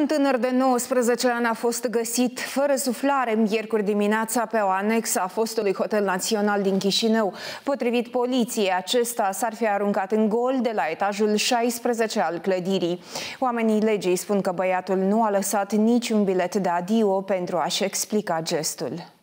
Un tânăr de 19 ani a fost găsit fără suflare miercuri dimineața pe o anexă a fostului Hotel Național din Chișinău. Potrivit poliției, acesta s-ar fi aruncat în gol de la etajul 16 al clădirii. Oamenii legii spun că băiatul nu a lăsat niciun bilet de adio pentru a-și explica gestul.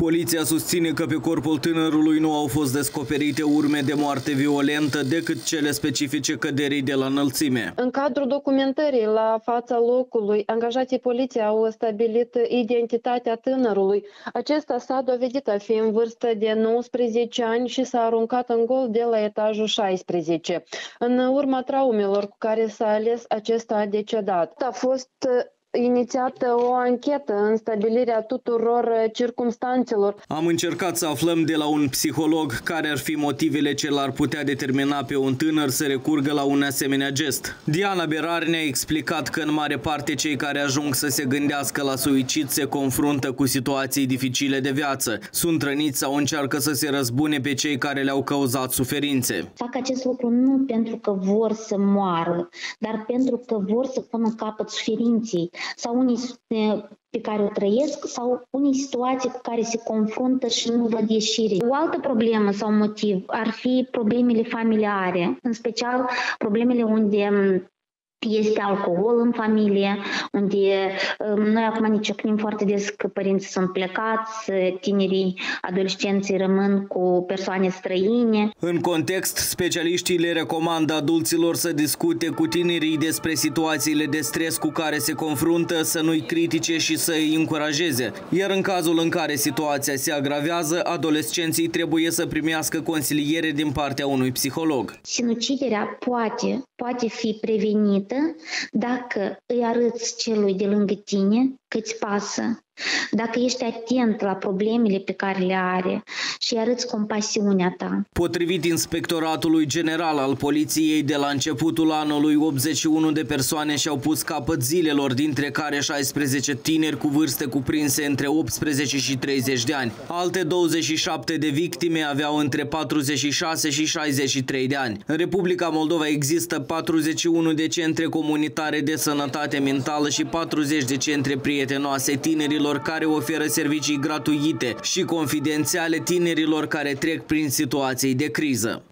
Poliția susține că pe corpul tânărului nu au fost descoperite urme de moarte violentă decât cele specifice căderii de la înălțime. În cadrul documentării la fața locului, angajații poliției au stabilit identitatea tânărului. Acesta s-a dovedit a fi în vârstă de 19 ani și s-a aruncat în gol de la etajul 16. În urma traumelor cu care s-a ales, acesta a decedat. A fost inițiată o anchetă în stabilirea tuturor uh, circumstanțelor. Am încercat să aflăm de la un psiholog care ar fi motivele ce l-ar putea determina pe un tânăr să recurgă la un asemenea gest. Diana Berar ne-a explicat că în mare parte cei care ajung să se gândească la suicid se confruntă cu situații dificile de viață. Sunt răniți sau încearcă să se răzbune pe cei care le-au cauzat suferințe. Fac acest lucru nu pentru că vor să moară, dar pentru că vor să pună capăt suferinței sau unii pe care o trăiesc sau unii situații cu care se confruntă și nu văd ieșire. O altă problemă sau motiv ar fi problemele familiare, în special problemele unde este alcool în familie, unde um, noi acum ne ciocnim foarte des că părinții sunt plecați, tinerii, adolescenții rămân cu persoane străine. În context, specialiștii le recomandă adulților să discute cu tinerii despre situațiile de stres cu care se confruntă, să nu-i critice și să îi încurajeze. Iar în cazul în care situația se agravează, adolescenții trebuie să primească consiliere din partea unui psiholog. Sinuciderea poate, poate fi prevenită dacă îi arăți celui de lângă tine că îți pasă dacă ești atent la problemele pe care le are și arăți compasiunea ta. Potrivit Inspectoratului General al Poliției, de la începutul anului, 81 de persoane și-au pus capăt zilelor, dintre care 16 tineri cu vârste cuprinse între 18 și 30 de ani. Alte 27 de victime aveau între 46 și 63 de ani. În Republica Moldova există 41 de centre comunitare de sănătate mentală și 40 de centre prietenoase tinerilor celor care oferă servicii gratuite și confidențiale tinerilor care trec prin situații de criză.